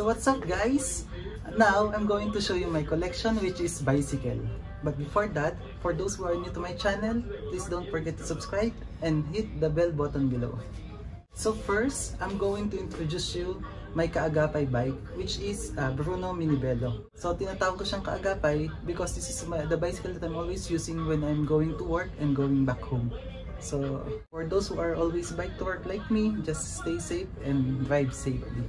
So what's up guys? Now, I'm going to show you my collection which is bicycle. But before that, for those who are new to my channel, please don't forget to subscribe and hit the bell button below. So first, I'm going to introduce you my kaagapay bike which is uh, Bruno Minibello. So tinatawag ko siyang kaagapay because this is my, the bicycle that I'm always using when I'm going to work and going back home. So for those who are always bike to work like me, just stay safe and drive safely.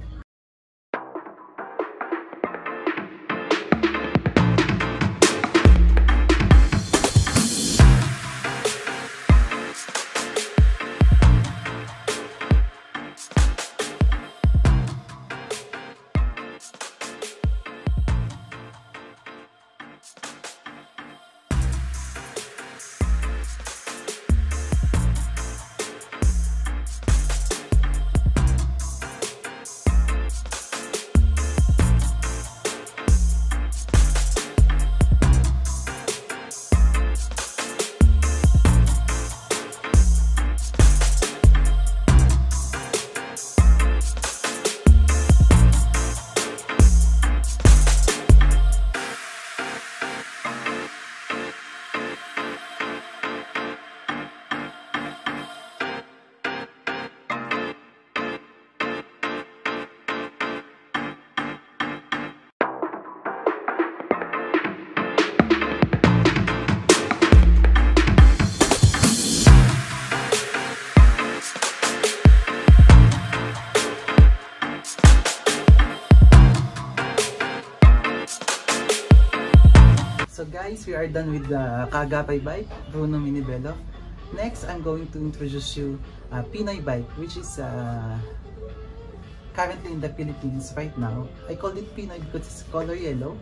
So guys, we are done with the Kagapay bike, Bruno Minibello. Next, I'm going to introduce you uh, Pinoy bike, which is uh, currently in the Philippines right now. I called it Pinoy because it's color yellow.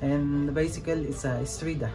And the bicycle is a uh, Strida.